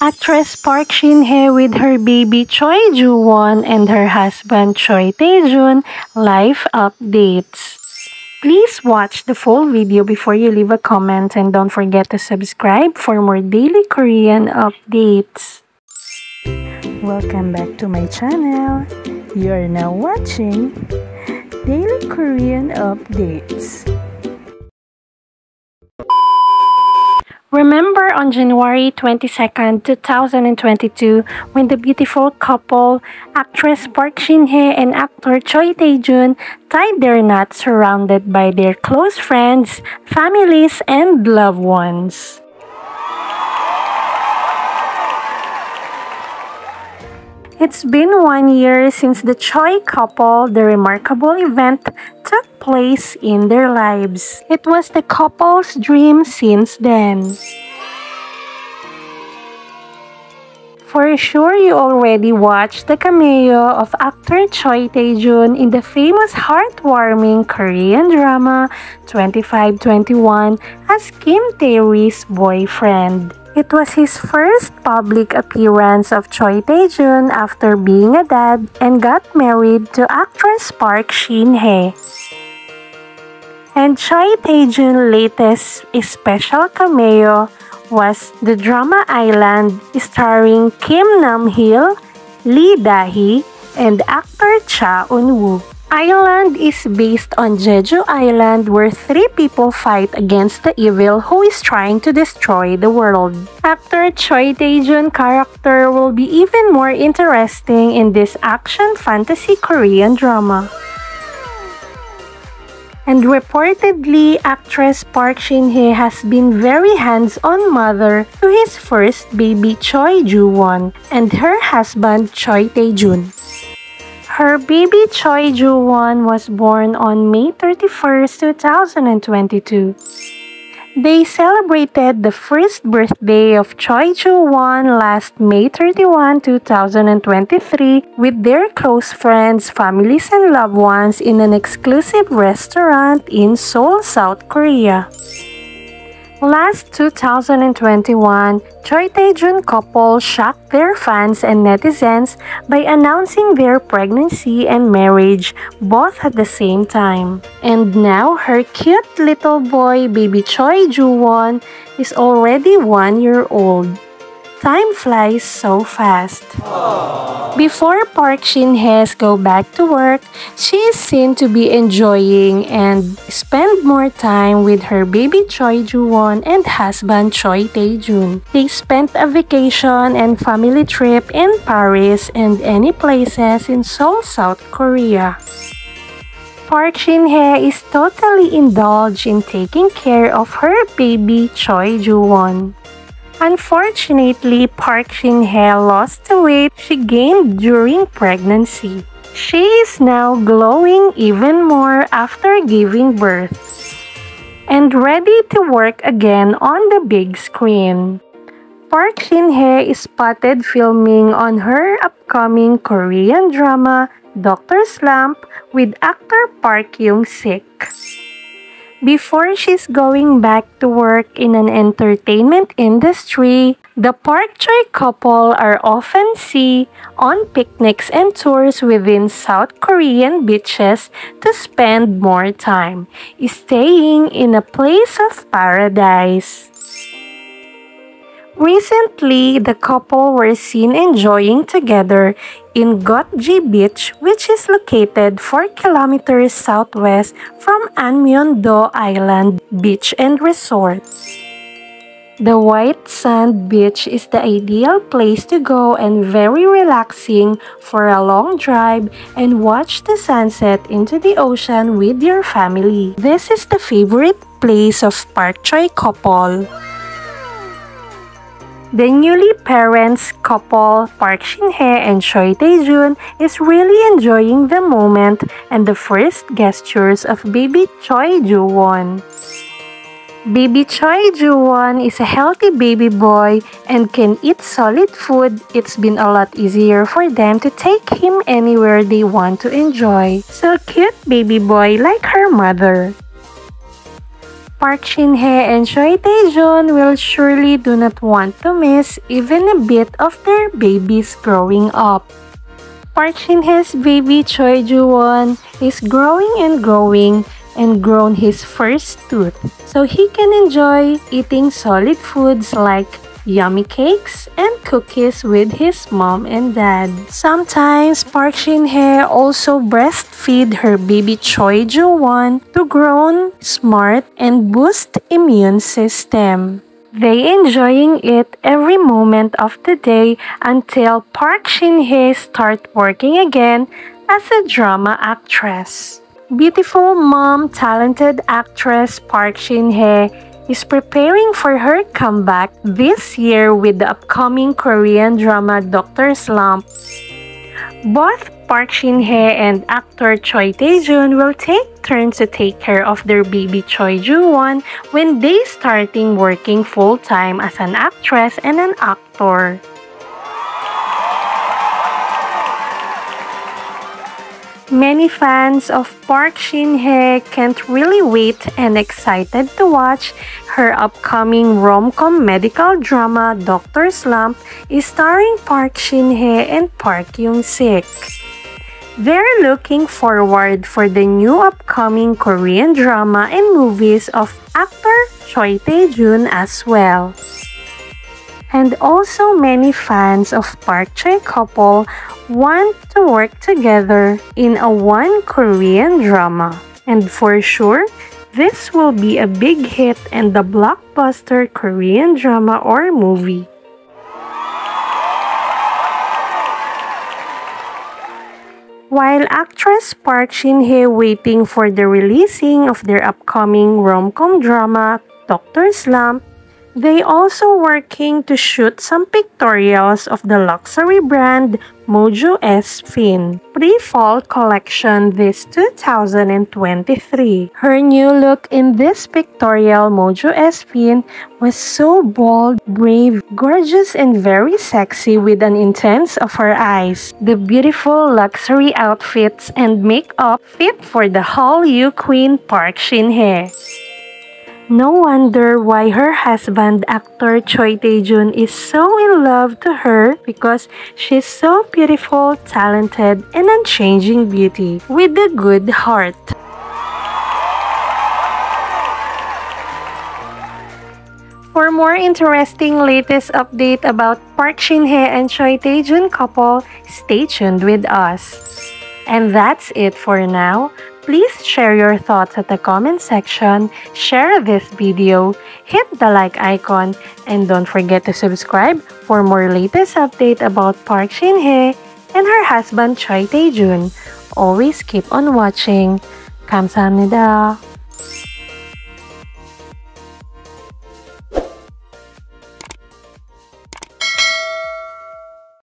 Actress Park Shin-hye with her baby Choi Joo-won and her husband Choi Tae-joon life updates. Please watch the full video before you leave a comment and don't forget to subscribe for more daily Korean updates. Welcome back to my channel. You are now watching Daily Korean Updates. Remember on January 22, 2022, when the beautiful couple, actress Park Shin-hye and actor Choi Tae-joon, tied their knots surrounded by their close friends, families, and loved ones. It's been one year since the Choi couple, the remarkable event, took place in their lives. It was the couple's dream since then. For sure, you already watched the cameo of actor Choi Tae-joon in the famous heartwarming Korean drama 2521 as Kim Tae-ri's boyfriend. It was his first public appearance of Choi Tae-joon after being a dad and got married to actress Park Shin-hye. And Choi Tae-joon's latest special cameo was the drama Island starring Kim Nam-gil, Lee Da-hee, and actor Cha Eun-woo. Island is based on Jeju Island where three people fight against the evil who is trying to destroy the world. Actor Choi Tae-joon character will be even more interesting in this action fantasy Korean drama. And reportedly, actress Park Shin-hye has been very hands-on mother to his first baby Choi Joo-won and her husband Choi Tae-joon. Her baby Choi Joo-won was born on May 31, 2022. They celebrated the first birthday of Choi Joo-won last May 31, 2023 with their close friends, families, and loved ones in an exclusive restaurant in Seoul, South Korea. Last 2021, Choi Tae-joon couple shocked their fans and netizens by announcing their pregnancy and marriage both at the same time. And now her cute little boy baby Choi Joo-won is already one year old. Time flies so fast. Before Park Shin-hye go back to work, she is seen to be enjoying and spend more time with her baby Choi Joo-won and husband Choi Tae-joon. They spent a vacation and family trip in Paris and any places in Seoul, South Korea. Park Shin-hye is totally indulged in taking care of her baby Choi Joo-won. Unfortunately, Park Shin-hye lost the weight she gained during pregnancy. She is now glowing even more after giving birth and ready to work again on the big screen. Park Shin-hye is spotted filming on her upcoming Korean drama Dr. Slump with actor Park Hyung-sik. Before she's going back to work in an entertainment industry, the Park Choi couple are often seen on picnics and tours within South Korean beaches to spend more time, staying in a place of paradise. Recently, the couple were seen enjoying together in Gotji Beach, which is located 4 kilometers southwest from Anmyeon-do Island Beach and Resort. The white sand beach is the ideal place to go and very relaxing for a long drive and watch the sunset into the ocean with your family. This is the favorite place of Park Choi couple. The newly parents couple Park Shin-hye and Choi Tae-joon is really enjoying the moment and the first gestures of baby Choi Joo-won. Baby Choi Joo-won is a healthy baby boy and can eat solid food. It's been a lot easier for them to take him anywhere they want to enjoy. So cute baby boy like her mother. Park Shin-hye and Choi Tae-joon will surely do not want to miss even a bit of their babies growing up. Park Shin-hye's baby Choi Joo-won is growing and growing and grown his first tooth so he can enjoy eating solid foods like yummy cakes and cookies with his mom and dad. Sometimes Park Shin-hye also breastfeed her baby Choi Joo-won to grow smart and boost immune system. They enjoying it every moment of the day until Park Shin-hye start working again as a drama actress. Beautiful mom, talented actress Park Shin-hye is preparing for her comeback this year with the upcoming Korean drama Dr. Slump. Both Park Shin-hye and actor Choi Tae-joon will take turns to take care of their baby Choi Joo-won when they starting working full-time as an actress and an actor. Many fans of Park Shin-hye can't really wait and excited to watch her upcoming rom-com medical drama Dr. Slump is starring Park Shin-hye and Park Hyung-sik. They're looking forward for the new upcoming Korean drama and movies of actor Choi Tae-joon as well. And also many fans of Park Choi couple want to work together in a one Korean drama. And for sure, this will be a big hit and the blockbuster Korean drama or movie. While actress Park Shin-hye waiting for the releasing of their upcoming rom-com drama Dr. Slump, they also working to shoot some pictorials of the luxury brand Mojo S Phine pre-fall collection this 2023. Her new look in this pictorial Mojo S Phine was so bold, brave, gorgeous, and very sexy with an intense of her eyes. The beautiful luxury outfits and makeup fit for the Hallyu Queen Park Shin-hye. No wonder why her husband, actor Choi Tae-joon, is so in love to her because she's so beautiful, talented, and unchanging beauty with a good heart. For more interesting latest update about Park Shin-hye and Choi Tae-joon couple, stay tuned with us. And that's it for now. Please share your thoughts at the comment section, share this video, hit the like icon, and don't forget to subscribe for more latest update about Park Shin-hye and her husband Choi Tae-joon. Always keep on watching. 감사합니다.